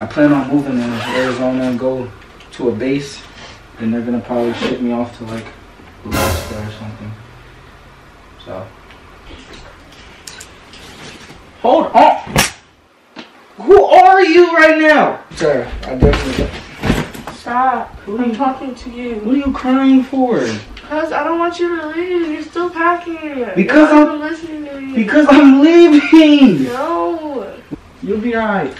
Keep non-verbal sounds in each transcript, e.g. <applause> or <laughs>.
I plan on moving to Arizona and go to a base. and they're gonna probably ship me off to like Alaska or something. So. Hold on. Who are you right now? Sorry, I definitely. Stop. Who I'm you, talking to you. what are you crying for? Because I don't want you to leave. You're still packing it. Because I'm- listening to me. Because I'm leaving. No. You'll be alright.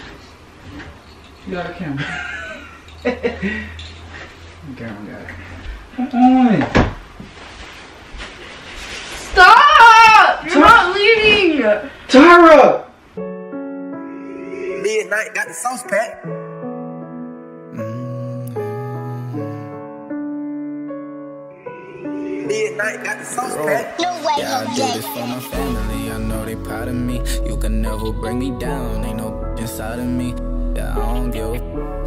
You got a camera. <laughs> camera got it. Come on. Stop! You're Stop. not leaving. Tyra! Midnight got the sauce pack. Midnight got the sauce pack. No way, Yeah, I do this for my family. I know they proud of me. You can never bring me down. Ain't no inside of me. Yeah, I don't give a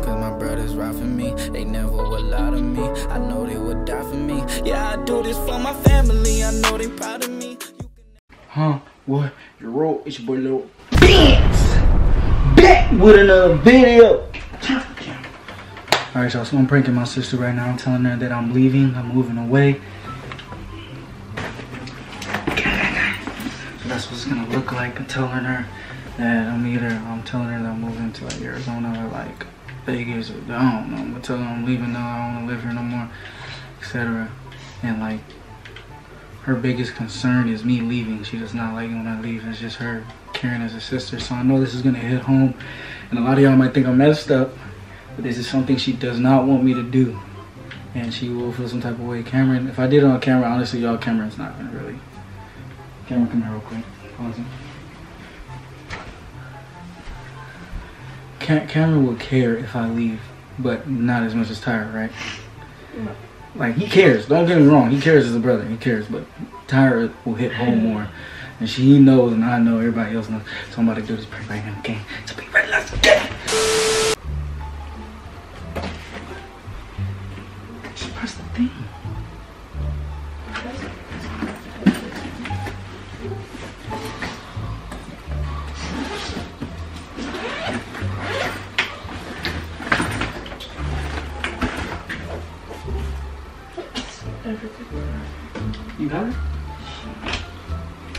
Cause my brothers ride for me. They never would lie to me. I know they would die for me. Yeah, I do this for my family. I know they proud of me. Huh? What? Your role is your boy Lil Vince. Back with another video. Alright, y'all, so I'm pranking my sister right now. I'm telling her that I'm leaving. I'm moving away. So that's what it's gonna look like. I'm telling her that I'm either, I'm telling her that I'm moving to like Arizona or like Vegas or I don't know. I'm gonna tell her I'm leaving now. I don't wanna live here no more, etc. And like, her biggest concern is me leaving. She does not like it when I leave. It's just her caring as a sister. So I know this is gonna hit home, and a lot of y'all might think I'm messed up, but this is something she does not want me to do, and she will feel some type of way. Cameron, if I did it on camera, honestly, y'all, Cameron's not gonna really. Cameron, come here real quick. Pause it. Cameron will care if I leave, but not as much as Tyra, right? Like he cares. Don't get me wrong. He cares as a brother. He cares, but Tyra will hit home <laughs> more, and she knows, and I know. Everybody else knows. So I'm about to do this prank right now. Okay, so be ready. Let's get. it. Just press the thing. You it.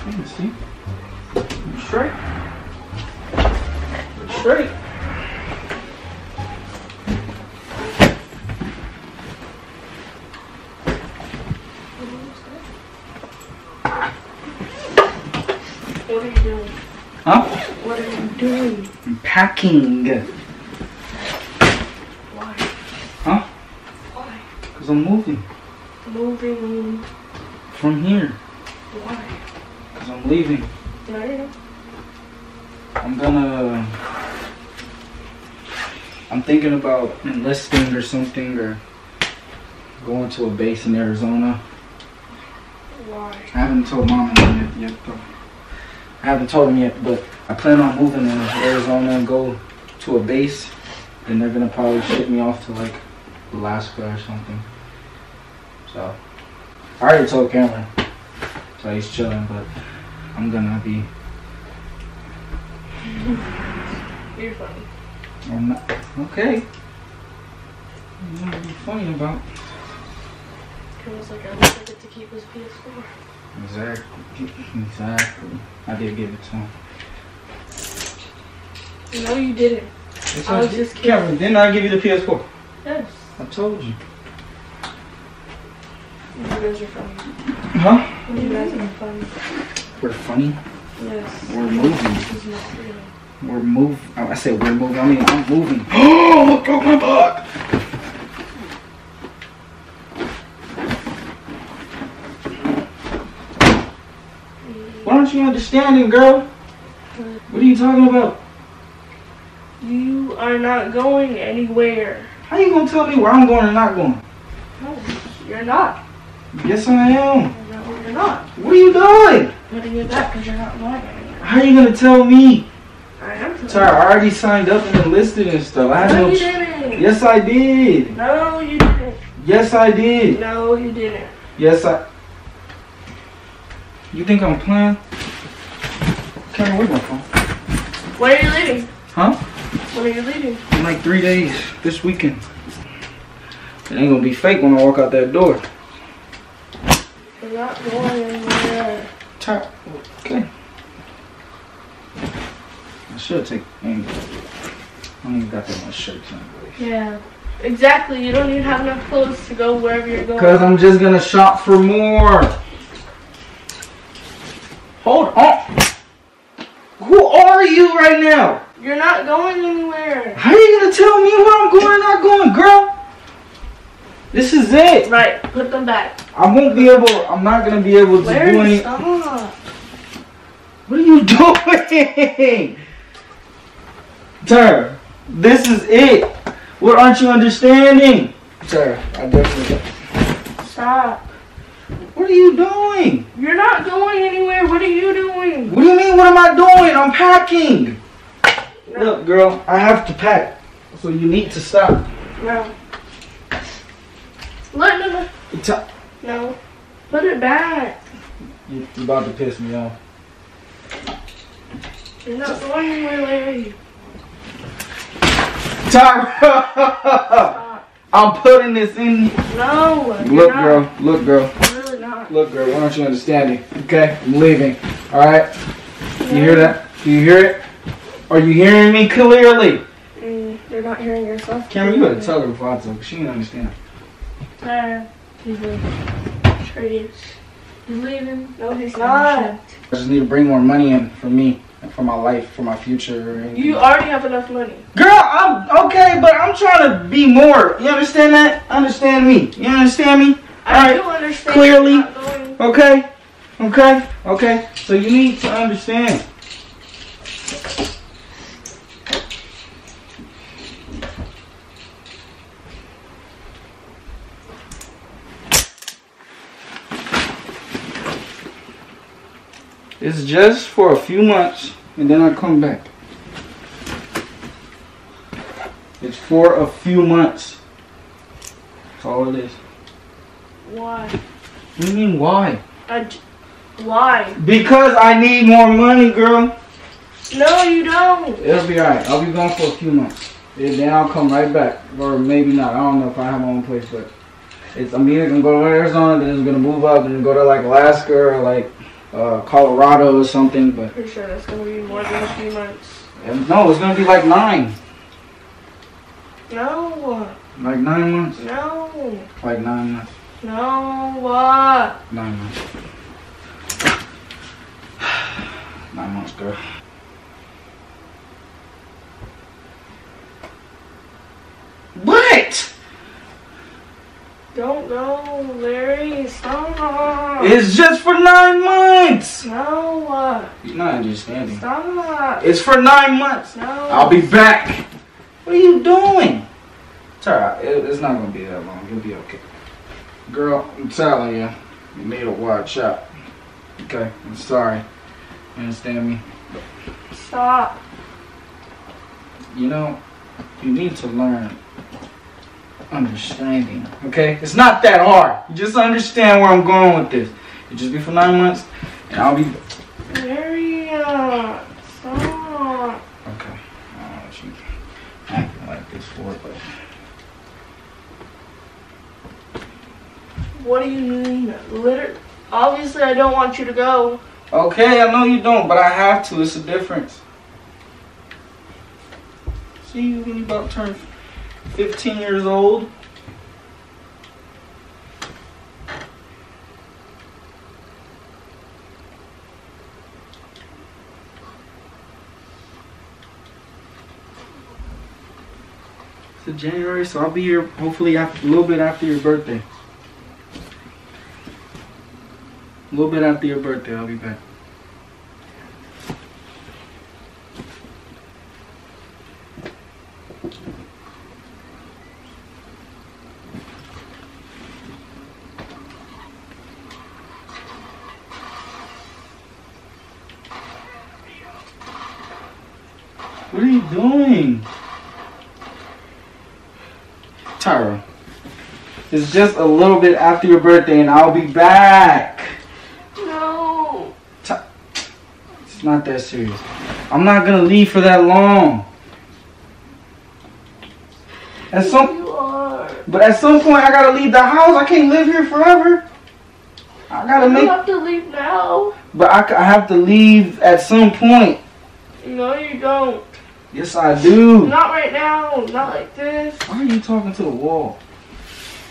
Let me see. You straight. You straight. What are you doing? Huh? What are you doing? I'm packing. Why? Huh? Why? Cause I'm moving Moving. From here. Why? Cause I'm leaving. No, you're not. I'm gonna. I'm thinking about enlisting or something, or going to a base in Arizona. Why? I haven't told mom yet, yet though. I haven't told them yet, but I plan on moving to Arizona and go to a base. And they're gonna probably ship me off to like Alaska or something. So I already told Cameron, so he's chilling. But I'm gonna be. You're funny. I'm not okay. Gonna funny about. Was like I wish I get to keep his PS4. Exactly. Exactly. I did give it to him. No, you didn't. I was just kidding. Cameron, didn't I give you the PS4? Yes. I told you. You guys are funny. Huh? You guys are funny. We're funny. Yes. We're moving. This is not real. We're move. oh, I said we're moving. I mean I'm moving. Oh, I broke my butt. Why don't you understand understanding, girl? What are you talking about? You are not going anywhere. How you gonna tell me where I'm going or not going? No, you're not. Yes, I am. You're not. What are you doing? Putting it back because you're not going anywhere. How are you gonna tell me? I am telling Sorry, I already signed up and enlisted and stuff. I No, you didn't. Yes, I did. No, you didn't. Yes, I did. No, you didn't. Yes, I. You think I'm playing? Cameron, where's my phone? Where are you leaving? Huh? When are you leaving? In like three days, this weekend. It ain't gonna be fake when I walk out that door. Not going anywhere. Ty- Okay. I should take. I ain't- I don't even got that much shirts anyway. Yeah. Exactly. You don't even have enough clothes to go wherever you're going. Cause I'm just gonna shop for more. Hold on. Who are you right now? You're not going anywhere. How are you gonna tell me where I'm going or not going, girl? This is it. Right. Put them back. I won't be able. I'm not gonna be able to do Larry, any. stop. What are you doing? Tara, this is it. What aren't you understanding? Tara, I definitely. Stop. What are you doing? You're not going anywhere. What are you doing? What do you mean? What am I doing? I'm packing. No. Look, girl, I have to pack. So you need to stop. No. Let no, no. No. Put it back. You you about to piss me off. You're not going anywhere, Larry. <laughs> Stop. I'm putting this in. No. Look, not. girl. Look, girl. Really not. Look, girl. Why don't you understand me? Okay, I'm leaving. All right. You hear that? Do you hear it? Are you hearing me clearly? Mm, you're not hearing yourself. Cameron, you better tell her before I talk. She didn't understand. Uh, he's leaving. Sure he is. He's leaving. No, he's not. I just need to bring more money in for me, and for my life, for my future. You already have enough money. Girl, I'm okay, but I'm trying to be more. You understand that? Understand me? You understand me? I Alright, do understand. clearly. You're not going. Okay, okay, okay. So you need to understand. It's just for a few months, and then I come back. It's for a few months. That's all it is. Why? What do you mean, why? I why? Because I need more money, girl. No, you don't. It'll be alright. I'll be gone for a few months. And then I'll come right back. Or maybe not. I don't know if I have my own place, but it's I'm either gonna go to Arizona, then it's gonna move up and go to like Alaska or like uh, Colorado or something. But Pretty sure that's gonna be more than a few months. and no, it's gonna be like nine. No. Like nine months. No. Like nine months. No. What? Nine months. <sighs> Nine months, girl. What? Don't go, Larry. Stop. It's just for nine months. no. Uh, You're not understanding. Stop. It's for nine months. No. I'll be back. What are you doing? It's alright. It, it's not gonna be that long. You'll be okay. Girl, I'm telling you, you need to watch out. Okay, I'm sorry. You understand me? Stop. You know, you need to learn understanding. Okay? It's not that hard. You just understand where I'm going with this. It just be for nine months, and I'll be Larry. uh, Stop. okay. I don't know what you acting like this for, but What do you mean? Liter- Obviously, I don't want you to go. okay. I know you don't, but I have to. It's a difference. See, you when you about to turn 15 years old. It's January, so I'll be here hopefully after, a little bit after your birthday. A little bit after your birthday, I'll be back. What are you? Tyra, it's just a little bit after your birthday and I'll be back. No. It's not that serious. I'm not gonna leave for that long. At some, You are. but at some point, I gotta leave the house. I can't live here forever. I gotta You make, have to leave now. but I have to leave at some point. No, you don't. Yes, I do. Not right now. Not like this. Why are you talking to the wall?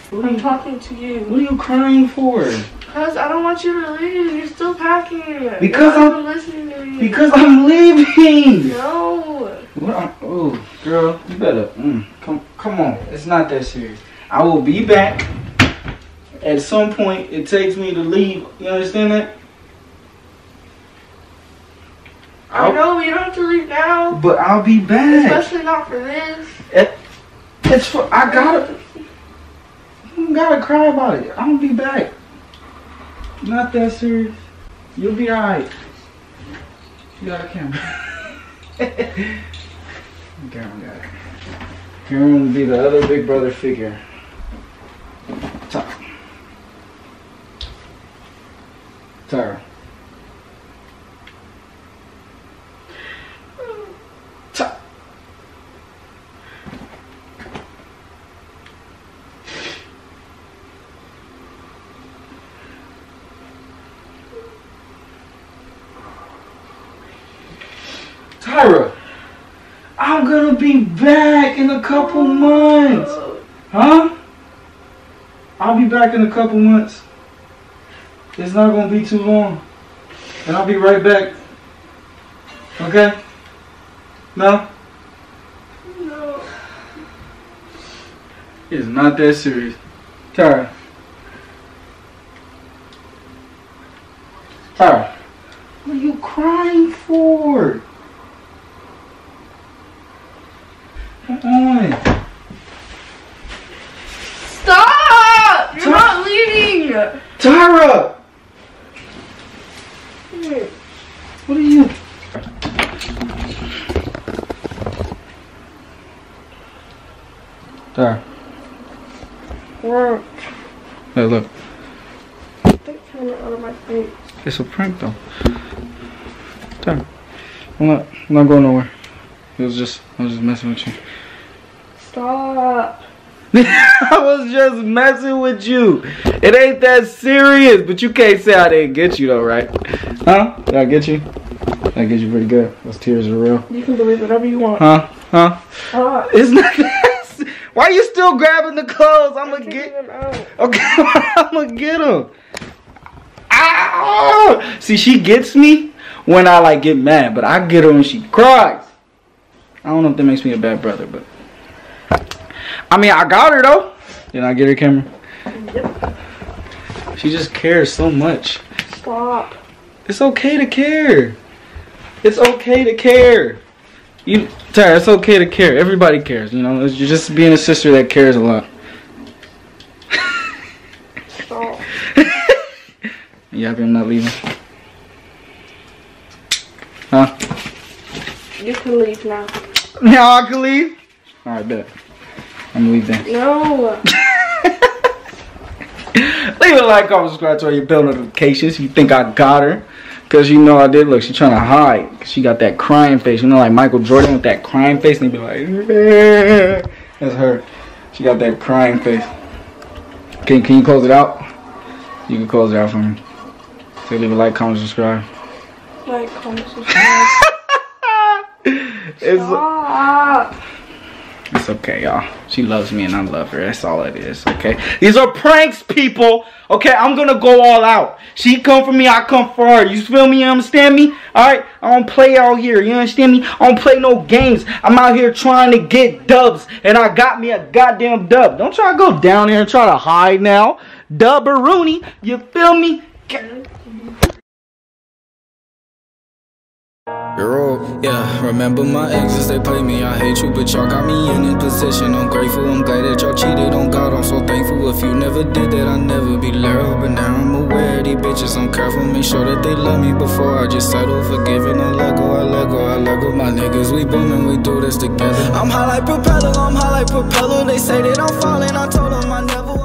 What I'm you, talking to you. what are you crying for? Because I don't want you to leave. You're still packing. Because I'm- listening to me. Because I'm leaving. No. What I- oh, girl, you better mm, come. Come on, it's not that serious. I will be back. At some point, it takes me to leave. You understand that? I I'll- know you don't have to leave now. But I'll be back. Especially not for this. Eh, it's for I gotta. You gotta cry about it. I'll be back. Not that serious. You'll be alright. You got a camera. <laughs> Cameron got it. Cameron will be the other big brother figure. Ty- Tyra. Ty- Tyra, I'm gonna be back in a couple months. Huh? I'll be back in a couple months. It's not gonna be too long. And I'll be right back. Okay? No? No. It's not that serious. Tara. Tara. What are you crying for? Come. Stop! You're Stop. not leaving. Tara! What are you? Tara. Work. Hey, look. Take the camera out of my face. It's a prank though. Tara. I'm not, I'm not going nowhere. It was just, I was just messing with you. Stop. <laughs> I was just messing with you. It ain't that serious, but you can't say I didn't get you though, right? Huh? Did I get you? Did I get you pretty good. Those tears are real. You can believe whatever you want. Huh? Huh? Stop. It's not that. Why you still grabbing the clothes? I'm gonna get. them out. <laughs> Okay, <laughs> I'm gonna get them. Ow! Ah! See, she gets me when I like get mad, but I get her when she cries. I don't know if that makes me a bad brother, but I mean, I got her though. Did I get her camera? Yep. She just cares so much. Stop. It's okay to care. It's okay to care. You, Tara, it's okay to care. Everybody cares. You know, it's just being a sister that cares a lot. Stop. <laughs> You happy I'm not leaving? Huh? You can leave now. Now I can leave? Alright, bet. I'm gonna leave then. No. <laughs> Leave a like, comment, subscribe to your bell notifications. You think I got her? Cause you know I did. Look, she trying to hide. She got that crying face. You know, like Michael Jordan with that crying face, and he be like, <laughs> "That's her." She got that crying face. Can Can you close it out? You can close it out for me. So leave a like, comment, subscribe. Like, comment, subscribe. <laughs> It's Stop. It's okay, y'all. She loves me and I love her. That's all it is, okay? These are pranks, people. Okay, I'm gonna go all out. She come for me, I come for her. You feel me? You understand me? Alright? I don't play out here. You understand me? I don't play no games. I'm out here trying to get dubs. And I got me a goddamn dub. Don't try to go down there and try to hide now. Dubberoonie. You feel me? Yo, yeah, remember my exes, they play me, I hate you, but y'all got me in a position. I'm grateful, I'm glad that y'all cheated on God, I'm so thankful. If you never did that, I'd never be loyal. But now I'm aware of these bitches, I'm careful, make sure that they love me before I just settle. Forgiving, I let go, I let go, I let go. My niggas, we booming, we do this together. I'm high like propeller, I'm high like propeller. They say that I'm falling, I told them I never